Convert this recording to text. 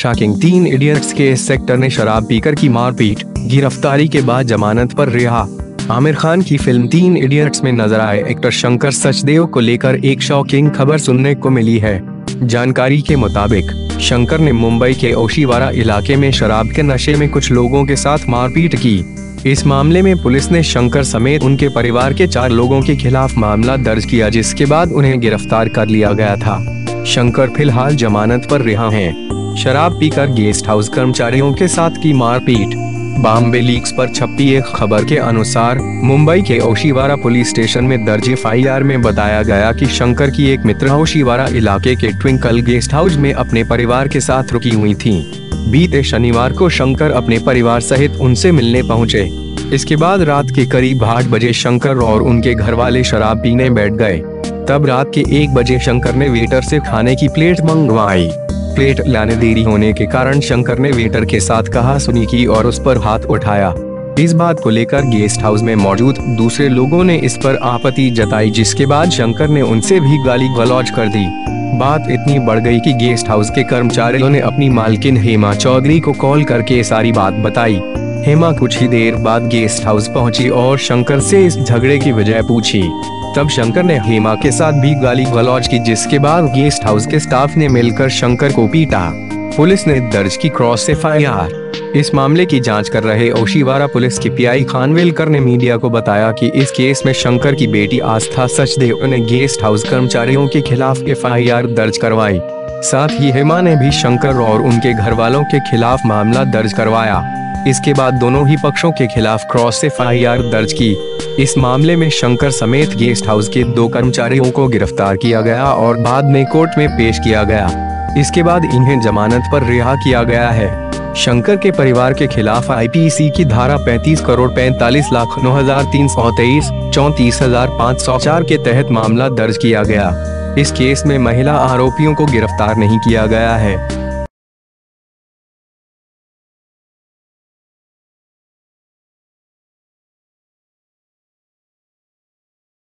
Shocking तीन idiots के sector ने शराब पीकर की मारपीट, गिरफ्तारी के बाद जमानत पर रिहा। आमिर खान की फ़िल्म तीन इडियट्स में नज़र आए एक्टर शंकर सचदेव को लेकर एक शॉकिंग खबर सुनने को मिली है। जानकारी के मुताबिक, शंकर ने मुंबई के ओशीवारा इलाके में शराब के नशे में कुछ लोगों के साथ मारपीट की। इस मामले में पुलिस ने शंकर समेत उनके परिवार के चार लोगों के खिलाफ मामला दर्ज किया, जिसके बाद उन्हें गिरफ़्तार कर लिया गया था। शंकर फ़िलहाल जमानत पर रिहा हैं। शराब पीकर गेस्ट हाउस कर्मचारियों के साथ की मारपीट। बॉम्बे लीक्स पर छपी एक खबर के अनुसार, मुंबई के ओशीवारा पुलिस स्टेशन में दर्ज एफआईआर में बताया गया कि शंकर की एक मित्र ओशीवारा इलाके के ट्विंकल गेस्ट हाउस में अपने परिवार के साथ रुकी हुई थी। बीते शनिवार को शंकर अपने परिवार सहित उनसे मिलने पहुँचे। इसके बाद रात के करीब आठ बजे शंकर और उनके घर वाले शराब पीने बैठ गए। तब रात के एक बजे शंकर ने वेटर से खाने की प्लेट मंगवाई। प्लेट लाने देरी होने के कारण शंकर ने वेटर के साथ कहा सुनी की और उस पर हाथ उठाया। इस बात को लेकर गेस्ट हाउस में मौजूद दूसरे लोगों ने इस पर आपत्ति जताई, जिसके बाद शंकर ने उनसे भी गाली गलौज कर दी। बात इतनी बढ़ गई कि गेस्ट हाउस के कर्मचारियों ने अपनी मालकिन हेमा चौधरी को कॉल करके सारी बात बताई। हेमा कुछ ही देर बाद गेस्ट हाउस पहुँची और शंकर से इस झगड़े की वजह पूछी। तब शंकर ने हेमा के साथ भी गाली गलौज की, जिसके बाद गेस्ट हाउस के स्टाफ ने मिलकर शंकर को पीटा। पुलिस ने दर्ज की क्रॉस एफ़ इस मामले की जाँच कर रहे ओशीवारा पुलिस के पीआई खानवेलकर ने मीडिया को बताया कि इस केस में शंकर की बेटी आस्था सचदेव ने गेस्ट हाउस कर्मचारियों के खिलाफ एफआईआर दर्ज करवाई। साथ ही हेमा ने भी शंकर और उनके घर वालों के खिलाफ मामला दर्ज करवाया। इसके बाद दोनों ही पक्षों के खिलाफ क्रॉस एफ़ दर्ज की। इस मामले में शंकर समेत गेस्ट हाउस के दो कर्मचारियों को गिरफ़्तार किया गया और बाद में कोर्ट में पेश किया गया। इसके बाद इन्हें जमानत पर रिहा किया गया है। शंकर के परिवार के खिलाफ आईपीसी की धारा 35 करोड़ 45 लाख नौ हज़ार तीन सौ तेईस, चौतीस हज़ार पाँच सौ चार के तहत मामला दर्ज किया गया। इस केस में महिला आरोपियों को गिरफ़्तार नहीं किया गया है।